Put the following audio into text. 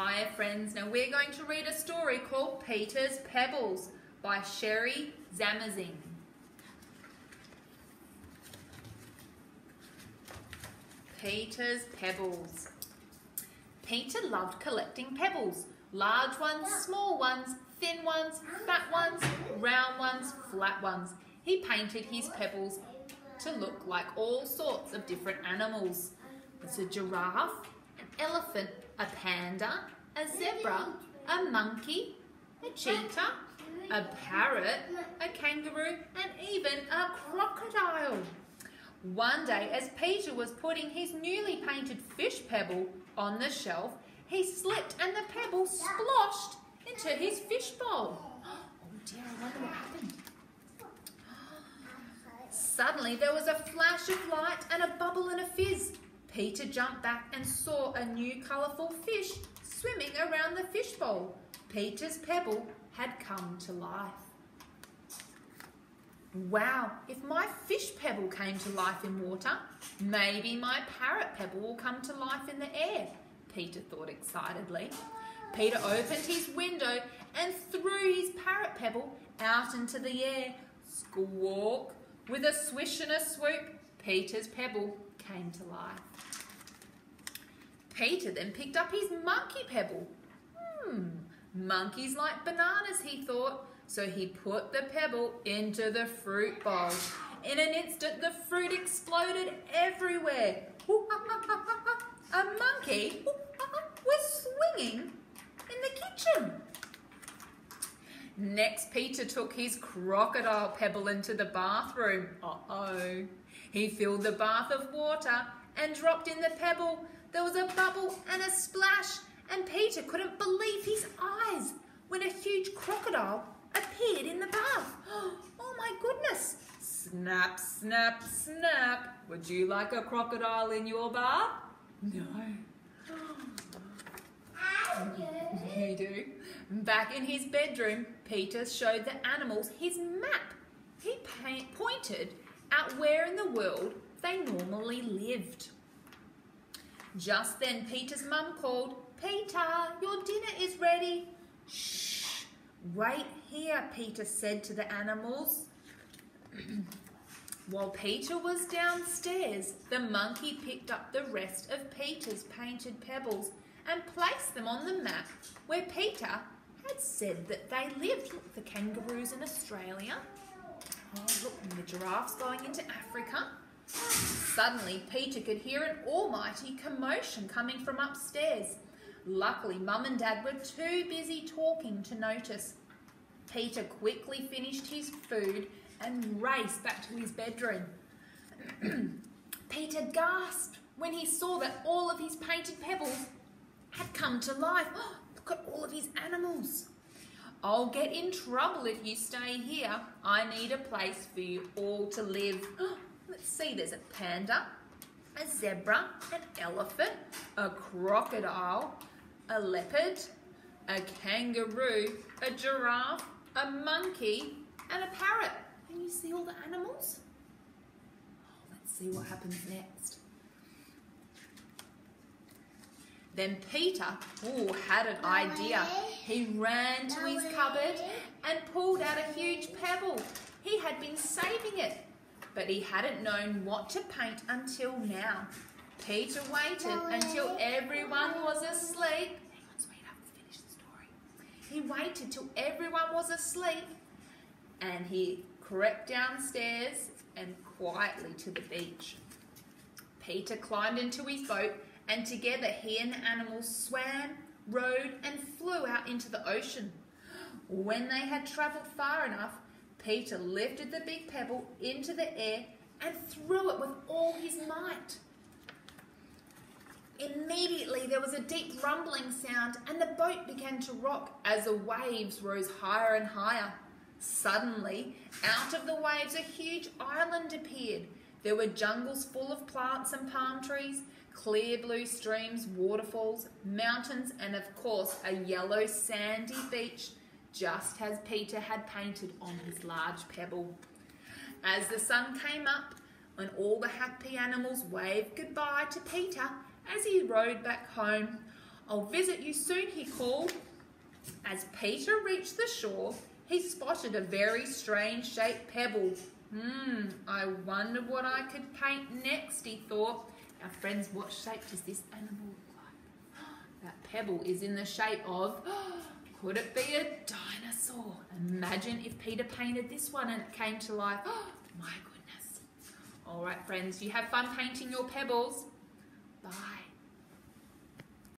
Hi friends, now we're going to read a story called Peter's Pebbles by Cherie Zamazing. Peter's Pebbles. Peter loved collecting pebbles. Large ones, small ones, thin ones, ah. fat ones, round ones, flat ones. He painted his pebbles to look like all sorts of different animals. There's a giraffe, an elephant, a panda, a zebra, a monkey, a cheetah, a parrot, a kangaroo, and even a crocodile. One day, as Peter was putting his newly painted fish pebble on the shelf, he slipped and the pebble splashed into his fish bowl. Oh dear, I wonder what happened. Suddenly, there was a flash of light and a bubble and a fizz. Peter jumped back and saw a new colourful fish swimming around the fishbowl. Peter's pebble had come to life. Wow, if my fish pebble came to life in water, maybe my parrot pebble will come to life in the air, Peter thought excitedly. Peter opened his window and threw his parrot pebble out into the air. Squawk! With a swish and a swoop, Peter's pebble came to life. Peter then picked up his monkey pebble. Hmm, monkeys like bananas, he thought, so he put the pebble into the fruit bowl. In an instant, the fruit exploded everywhere. A monkey was swinging in the kitchen. Next, Peter took his crocodile pebble into the bathroom. Uh-oh. He filled the bath of water and dropped in the pebble. There was a bubble and a splash, and Peter couldn't believe his eyes when a huge crocodile appeared in the bath. Oh my goodness! Snap, snap, snap. Would you like a crocodile in your bath? No. You do. Back in his bedroom, Peter showed the animals his map. He pointed out where in the world they normally lived. Just then, Peter's mum called, Peter, your dinner is ready. Shh, wait here, Peter said to the animals. While Peter was downstairs, the monkey picked up the rest of Peter's painted pebbles and placed them on the map where Peter had said that they lived. Look, the kangaroos in Australia. Oh, look, the giraffes going into Africa. Suddenly, Peter could hear an almighty commotion coming from upstairs. Luckily, Mum and Dad were too busy talking to notice. Peter quickly finished his food and raced back to his bedroom. Peter gasped when he saw that all of his painted pebbles had come to life. Oh, Look at all of his animals. I'll get in trouble if you stay here. I need a place for you all to live. Let's see, there's a panda, a zebra, an elephant, a crocodile, a leopard, a kangaroo, a giraffe, a monkey, and a parrot. Can you see all the animals? Oh, let's see what happens next. Then Peter oh, had an idea. He ran to his cupboard and pulled out a huge pebble. He had been saving it, but he hadn't known what to paint until now. Peter waited until everyone was asleep. He waited till everyone was asleep and he crept downstairs and quietly to the beach. Peter climbed into his boat and together he and the animals swam, rowed and flew out into the ocean. When they had travelled far enough, Peter lifted the big pebble into the air and threw it with all his might. Immediately there was a deep rumbling sound and the boat began to rock as the waves rose higher and higher. Suddenly, out of the waves a huge island appeared. There were jungles full of plants and palm trees, clear blue streams, waterfalls, mountains, and of course a yellow sandy beach, just as Peter had painted on his large pebble. As the sun came up and all the happy animals waved goodbye to Peter as he rode back home, I'll visit you soon, he called. As Peter reached the shore, he spotted a very strange shaped pebble. Hmm, I wonder what I could paint next, he thought. Now, friends, what shape does this animal look like? That pebble is in the shape of, could it be a dinosaur? Imagine if Peter painted this one and it came to life. my goodness. All right, friends, you have fun painting your pebbles. Bye.